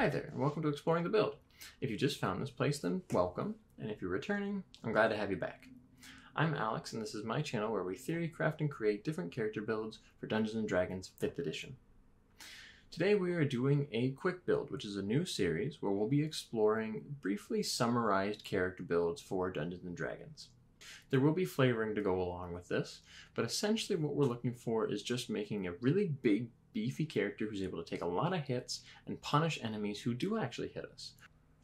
Hi there, and welcome to Exploring the Build. If you just found this place, then welcome, and if you're returning, I'm glad to have you back. I'm Alex, and this is my channel where we theory craft and create different character builds for Dungeons & Dragons 5th edition. Today we are doing a quick build, which is a new series where we'll be exploring briefly summarized character builds for Dungeons & Dragons. There will be flavoring to go along with this, but essentially what we're looking for is just making a really big beefy character who's able to take a lot of hits and punish enemies who do actually hit us.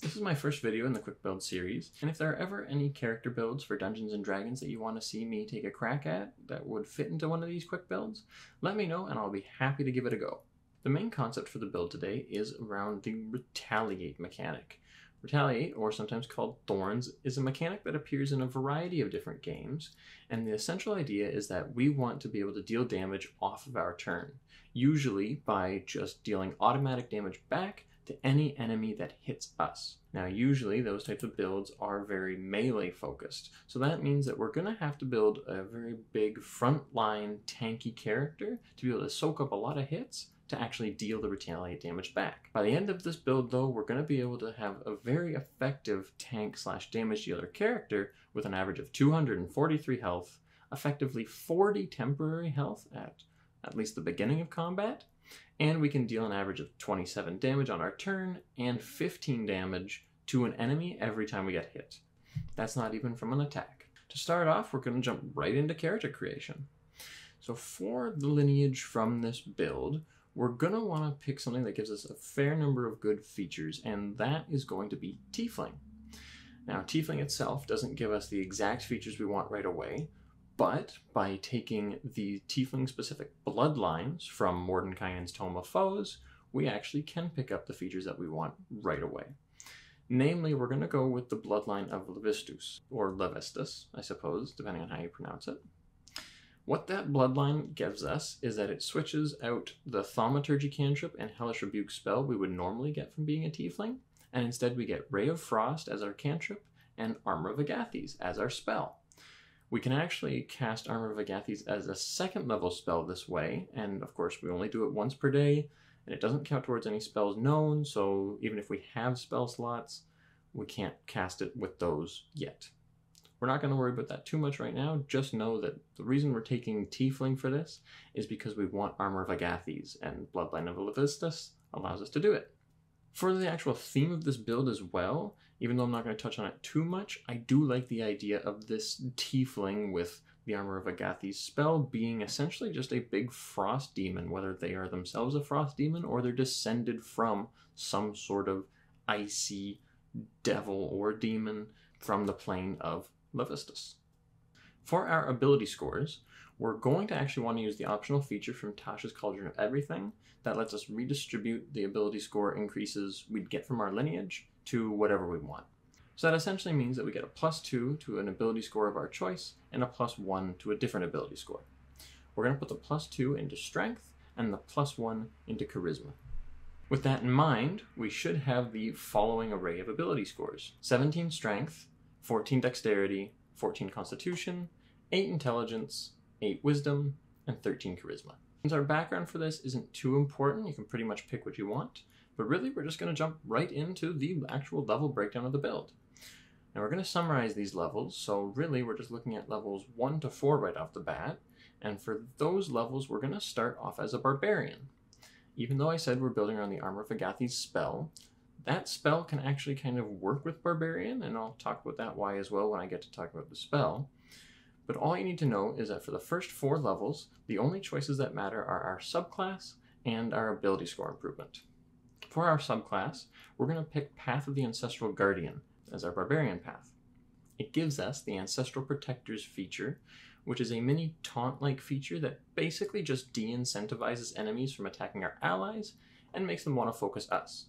This is my first video in the Quick Build series, and if there are ever any character builds for Dungeons & Dragons that you want to see me take a crack at that would fit into one of these quick builds, let me know and I'll be happy to give it a go. The main concept for the build today is around the Retaliate mechanic. Retaliate, or sometimes called Thorns, is a mechanic that appears in a variety of different games, and the essential idea is that we want to be able to deal damage off of our turn, usually by just dealing automatic damage back to any enemy that hits us. Now, usually those types of builds are very melee focused, so that means that we're going to have to build a very big frontline tanky character to be able to soak up a lot of hits to actually deal the retaliate damage back. By the end of this build though, we're going to be able to have a very effective tank slash damage dealer character with an average of 243 health, effectively 40 temporary health at at least the beginning of combat, and we can deal an average of 27 damage on our turn and 15 damage to an enemy every time we get hit. That's not even from an attack. To start off, we're going to jump right into character creation. So for the lineage from this build, we're going to want to pick something that gives us a fair number of good features, and that is going to be Tiefling. Now, Tiefling itself doesn't give us the exact features we want right away, but by taking the Tiefling specific bloodlines from Mordenkainen's Tome of Foes, we actually can pick up the features that we want right away. Namely, we're going to go with the bloodline of Levistus, or Levistus, I suppose, depending on how you pronounce it. What that bloodline gives us is that it switches out the Thaumaturgy cantrip and Hellish Rebuke spell we would normally get from being a Tiefling, and instead we get Ray of Frost as our cantrip and Armor of Agathys as our spell. We can actually cast Armor of Agathys as a second level spell this way, and of course we only do it once per day, and it doesn't count towards any spells known, so even if we have spell slots, we can't cast it with those yet. We're not going to worry about that too much right now. Just know that the reason we're taking Tiefling for this is because we want Armor of Agathys, and Bloodline of Levistus allows us to do it. For the actual theme of this build as well, even though I'm not going to touch on it too much, I do like the idea of this Tiefling with the Armor of Agathys spell being essentially just a big frost demon, whether they are themselves a frost demon or they're descended from some sort of icy devil or demon from the plane of Levistus. For our ability scores, we're going to actually want to use the optional feature from Tasha's Cauldron of Everything that lets us redistribute the ability score increases we'd get from our lineage to whatever we want. So that essentially means that we get a plus 2 to an ability score of our choice and a plus 1 to a different ability score. We're going to put the plus 2 into Strength and the plus 1 into Charisma. With that in mind, we should have the following array of ability scores. 17 Strength, 14 Dexterity, 14 Constitution, 8 Intelligence, 8 Wisdom, and 13 Charisma. Since our background for this isn't too important, you can pretty much pick what you want, but really we're just going to jump right into the actual level breakdown of the build. Now we're going to summarize these levels, so really we're just looking at levels 1 to 4 right off the bat, and for those levels we're going to start off as a Barbarian. Even though I said we're building around the Armor of Agathys spell, that spell can actually kind of work with Barbarian, and I'll talk about that why as well when I get to talk about the spell. But all you need to know is that for the first four levels, the only choices that matter are our subclass and our ability score improvement. For our subclass, we're going to pick Path of the Ancestral Guardian as our Barbarian path. It gives us the Ancestral Protectors feature, which is a mini taunt-like feature that basically just de-incentivizes enemies from attacking our allies and makes them want to focus us.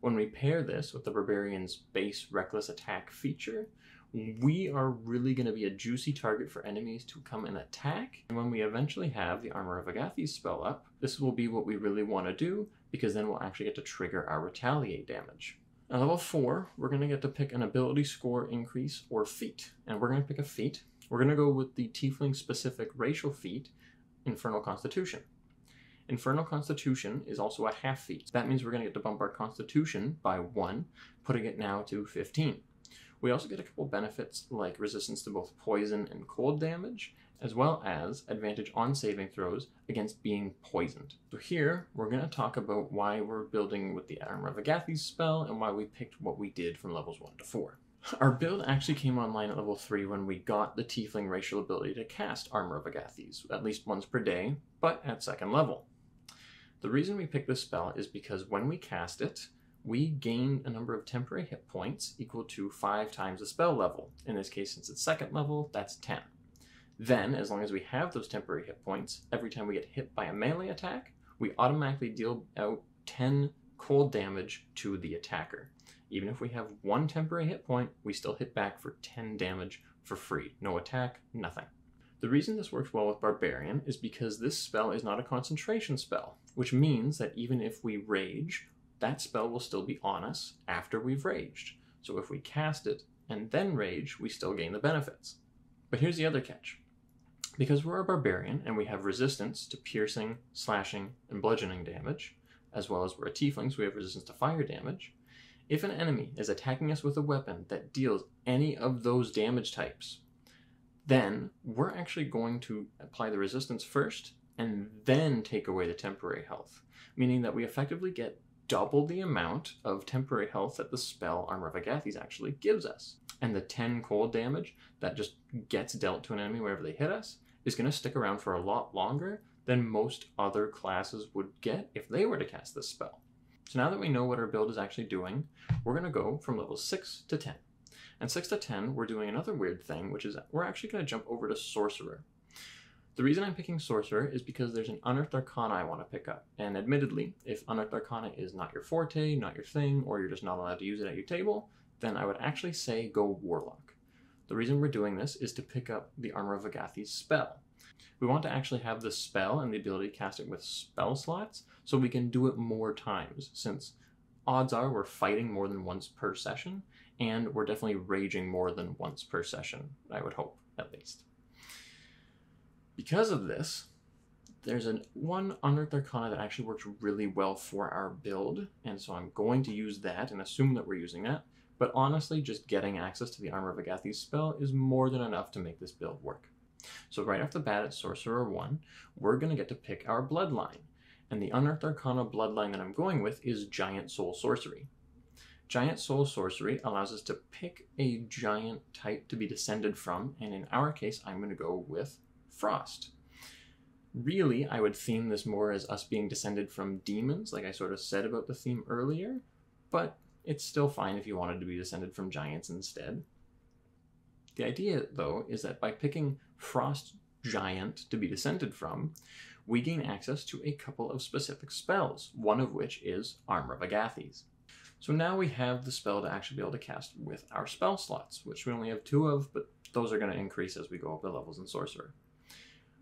When we pair this with the Barbarian's base Reckless Attack feature, we are really going to be a juicy target for enemies to come and attack. And when we eventually have the Armor of Agathys spell up, this will be what we really want to do because then we'll actually get to trigger our Retaliate damage. At level 4, we're going to get to pick an ability score increase or feat. And we're going to pick a feat. We're going to go with the Tiefling specific racial feat, Infernal Constitution. Infernal Constitution is also a half feat. That means we're going to get to bump our Constitution by 1, putting it now to 15. We also get a couple benefits like resistance to both poison and cold damage, as well as advantage on saving throws against being poisoned. So here, we're going to talk about why we're building with the Armor of spell and why we picked what we did from levels 1 to 4. Our build actually came online at level 3 when we got the Tiefling racial ability to cast Armor of Agathys, at least once per day, but at second level. The reason we pick this spell is because when we cast it, we gain a number of temporary hit points equal to 5 times the spell level. In this case, since it's second level, that's 10. Then, as long as we have those temporary hit points, every time we get hit by a melee attack, we automatically deal out 10 cold damage to the attacker. Even if we have one temporary hit point, we still hit back for 10 damage for free. No attack, nothing. The reason this works well with Barbarian is because this spell is not a concentration spell, which means that even if we rage, that spell will still be on us after we've raged. So if we cast it and then rage, we still gain the benefits. But here's the other catch. Because we're a barbarian and we have resistance to piercing, slashing, and bludgeoning damage, as well as we're a tiefling, so we have resistance to fire damage, if an enemy is attacking us with a weapon that deals any of those damage types, then we're actually going to apply the resistance first and then take away the temporary health, meaning that we effectively get double the amount of temporary health that the spell Armor of Agathys actually gives us. And the 10 cold damage that just gets dealt to an enemy wherever they hit us is going to stick around for a lot longer than most other classes would get if they were to cast this spell. So now that we know what our build is actually doing, we're going to go from level 6 to 10. And 6 to 10, we're doing another weird thing, which is we're actually going to jump over to Sorcerer. The reason I'm picking Sorcerer is because there's an Unearthed Arcana I want to pick up. And admittedly, if Unearthed Arcana is not your forte, not your thing, or you're just not allowed to use it at your table, then I would actually say go Warlock. The reason we're doing this is to pick up the Armor of Agathys spell. We want to actually have the spell and the ability to cast it with spell slots so we can do it more times, since odds are we're fighting more than once per session, and we're definitely raging more than once per session, I would hope, at least. Because of this, there's an one Unearthed Arcana that actually works really well for our build, and so I'm going to use that and assume that we're using that. But honestly, just getting access to the Armor of Agathys spell is more than enough to make this build work. So right off the bat at Sorcerer 1, we're going to get to pick our bloodline. And the Unearthed Arcana bloodline that I'm going with is Giant Soul Sorcery. Giant Soul Sorcery allows us to pick a giant type to be descended from, and in our case, I'm going to go with Frost. Really, I would theme this more as us being descended from demons, like I sort of said about the theme earlier, but it's still fine if you wanted to be descended from giants instead. The idea, though, is that by picking Frost Giant to be descended from, we gain access to a couple of specific spells, one of which is Armor of Agathys. So now we have the spell to actually be able to cast with our spell slots, which we only have two of, but those are going to increase as we go up the levels in Sorcerer.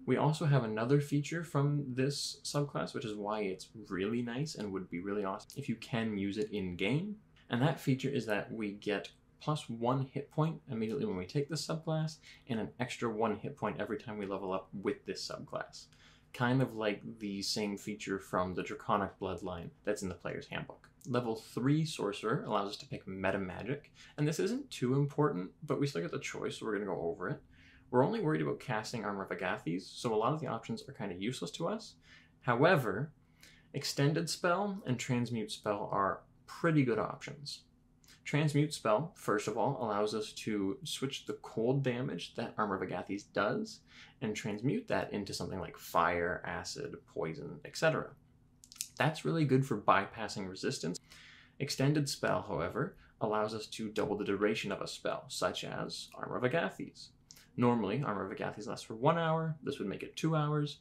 We also have another feature from this subclass, which is why it's really nice and would be really awesome if you can use it in game. And that feature is that we get plus one hit point immediately when we take this subclass, and an extra one hit point every time we level up with this subclass. Kind of like the same feature from the Draconic Bloodline that's in the player's handbook. Level 3 Sorcerer allows us to pick Metamagic, and this isn't too important, but we still get the choice, so we're going to go over it. We're only worried about casting Armor of Agathys, so a lot of the options are kind of useless to us. However, Extended Spell and Transmute Spell are pretty good options. Transmute Spell, first of all, allows us to switch the cold damage that Armor of Agathys does and transmute that into something like fire, acid, poison, etc. That's really good for bypassing resistance. Extended Spell, however, allows us to double the duration of a spell, such as Armor of Agathys. Normally, Armor of Agathys lasts for one hour. This would make it two hours.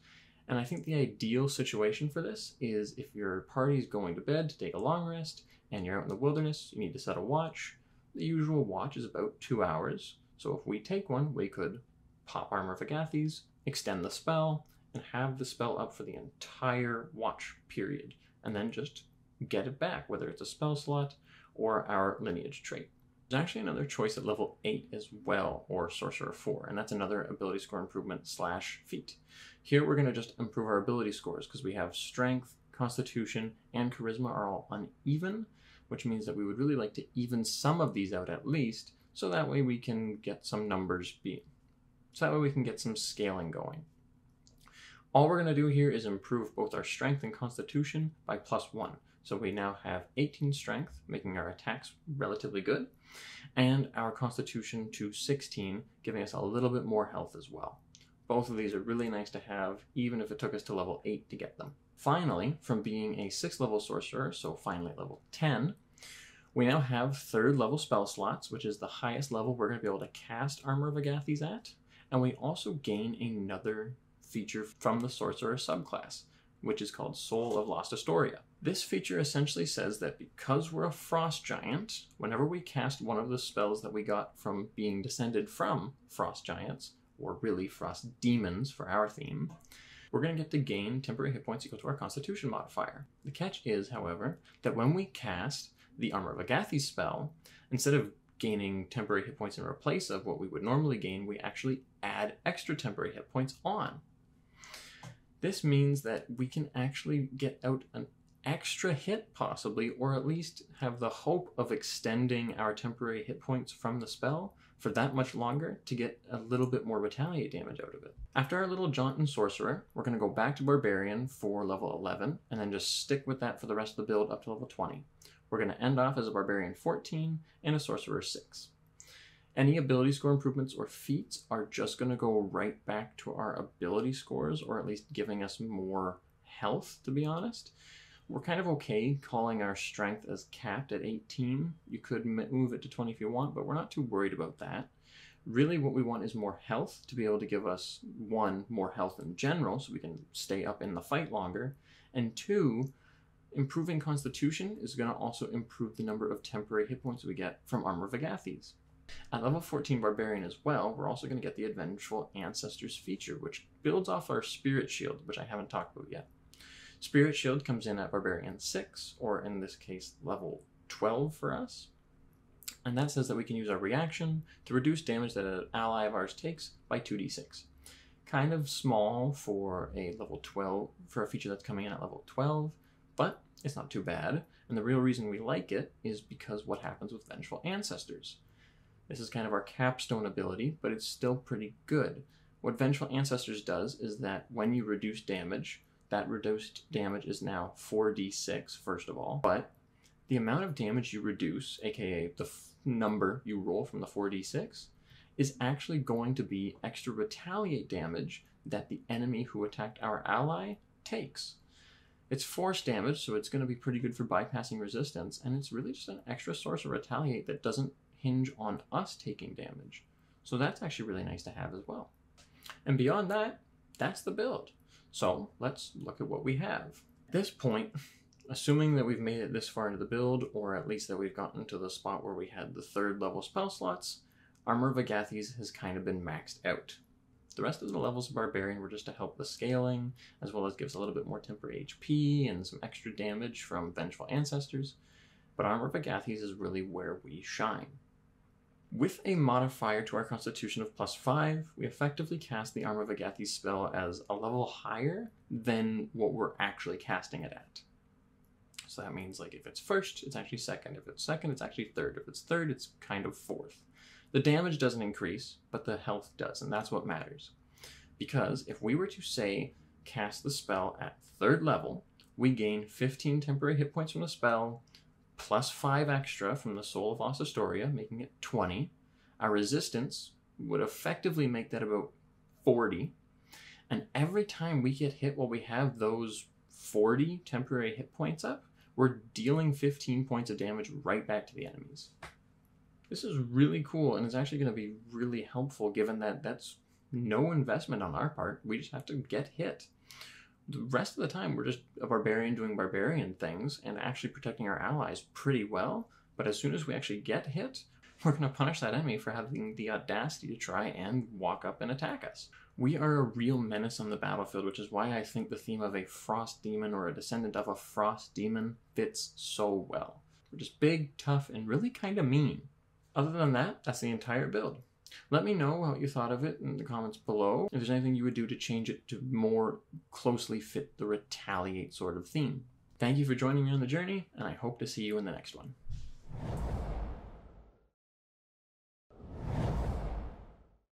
And I think the ideal situation for this is if your party is going to bed to take a long rest and you're out in the wilderness, you need to set a watch. The usual watch is about two hours. So if we take one, we could pop Armor of Agathys, extend the spell, and have the spell up for the entire watch period, and then just get it back, whether it's a spell slot or our lineage trait. There's actually another choice at level 8 as well, or Sorcerer 4, and that's another ability score improvement slash feat. Here we're going to just improve our ability scores because we have Strength, Constitution, and Charisma are all uneven, which means that we would really like to even some of these out at least, so that way we can get some numbers being. So that way we can get some scaling going. All we're going to do here is improve both our strength and constitution by plus one. So we now have 18 strength, making our attacks relatively good, and our constitution to 16, giving us a little bit more health as well. Both of these are really nice to have, even if it took us to level 8 to get them. Finally, from being a 6th level sorcerer, so finally level 10, we now have third level spell slots, which is the highest level we're going to be able to cast Armor of Agathys at, and we also gain another feature from the Sorcerer subclass, which is called Soul of Lost Ostoria. This feature essentially says that because we're a frost giant, whenever we cast one of the spells that we got from being descended from frost giants, or really frost demons for our theme, we're going to get to gain temporary hit points equal to our constitution modifier. The catch is, however, that when we cast the Armor of Agathys spell, instead of gaining temporary hit points in replace of what we would normally gain, we actually add extra temporary hit points on. This means that we can actually get out an extra hit, possibly, or at least have the hope of extending our temporary hit points from the spell for that much longer to get a little bit more retaliate damage out of it. After our little jaunt and sorcerer, we're going to go back to barbarian for level 11 and then just stick with that for the rest of the build up to level 20. We're going to end off as a barbarian 14 and a sorcerer 6. Any ability score improvements or feats are just going to go right back to our ability scores, or at least giving us more health, to be honest. We're kind of okay calling our strength as capped at 18. You could move it to 20 if you want, but we're not too worried about that. Really, what we want is more health to be able to give us one, more health in general, so we can stay up in the fight longer, and two, improving constitution is going to also improve the number of temporary hit points we get from Armor of Agathys. At level 14 Barbarian as well, we're also going to get the Avengeful Ancestors feature, which builds off our Spirit Shield, which I haven't talked about yet. Spirit Shield comes in at Barbarian 6, or in this case, level 12 for us. And that says that we can use our reaction to reduce damage that an ally of ours takes by 2d6. Kind of small for a level 12, for a feature that's coming in at level 12, but it's not too bad. And the real reason we like it is because what happens with Vengeful Ancestors. This is kind of our capstone ability, but it's still pretty good. What Vengeful Ancestors does is that when you reduce damage, that reduced damage is now 4d6, first of all, but the amount of damage you reduce, aka the number you roll from the 4d6, is actually going to be extra retaliate damage that the enemy who attacked our ally takes. It's force damage, so it's going to be pretty good for bypassing resistance, and it's really just an extra source of retaliate that doesn't hinge on us taking damage. So that's actually really nice to have as well. And beyond that, that's the build. So let's look at what we have. At this point, assuming that we've made it this far into the build, or at least that we've gotten to the spot where we had the third level spell slots, Armor of Agathys has kind of been maxed out. The rest of the levels of Barbarian were just to help the scaling, as well as gives a little bit more temporary HP and some extra damage from Vengeful Ancestors, but Armor of Agathys is really where we shine. With a modifier to our constitution of plus 5, we effectively cast the Armor of Agathys spell as a level higher than what we're actually casting it at. So that means like if it's first, it's actually second. If it's second, it's actually third. If it's third, it's kind of fourth. The damage doesn't increase, but the health does, and that's what matters. Because if we were to say cast the spell at third level, we gain 15 temporary hit points from the spell, plus 5 extra from the Soul of Lost Ostoria, making it 20. Our resistance would effectively make that about 40. And every time we get hit while we have those 40 temporary hit points up, we're dealing 15 points of damage right back to the enemies. This is really cool and it's actually going to be really helpful given that that's no investment on our part. We just have to get hit the rest of the time we're just a barbarian doing barbarian things and actually protecting our allies pretty well. But as soon as we actually get hit, we're going to punish that enemy for having the audacity to try and walk up and attack us. We are a real menace on the battlefield, which is why I think the theme of a frost demon or a descendant of a frost demon fits so well. We're just big, tough, and really kind of mean. Other than that, that's the entire build. Let me know what you thought of it in the comments below. If there's anything you would do to change it to more closely fit the retaliate sort of theme. Thank you for joining me on the journey, and I hope to see you in the next one.